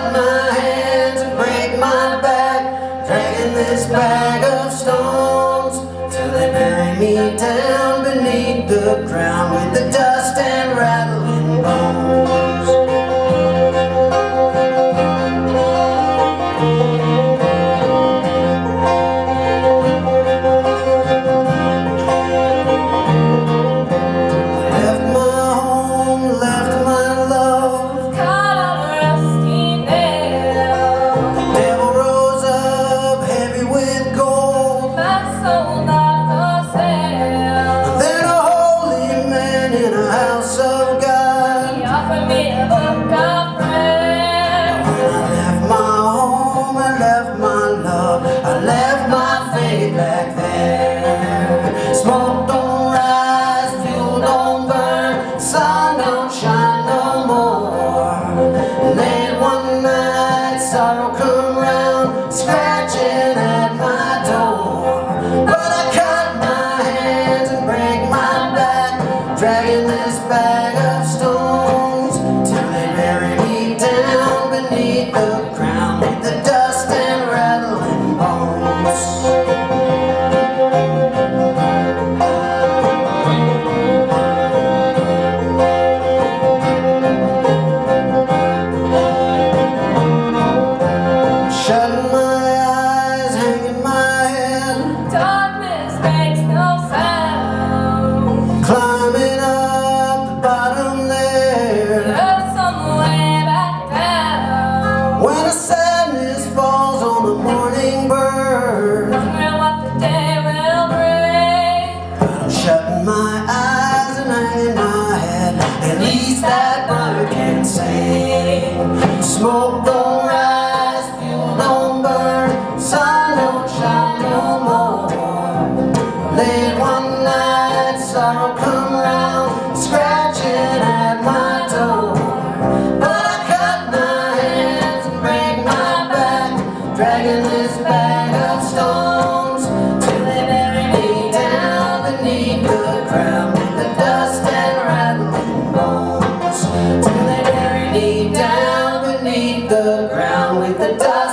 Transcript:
cut my hands and break my back, dragging this bag of stones makes no sound. Climbing up the bottom there There's some way back down. When a sadness falls on the morning bird Wonder what the day will bring. But I'm shutting my eyes and hanging my head At least that bird can sing Smoke With the dust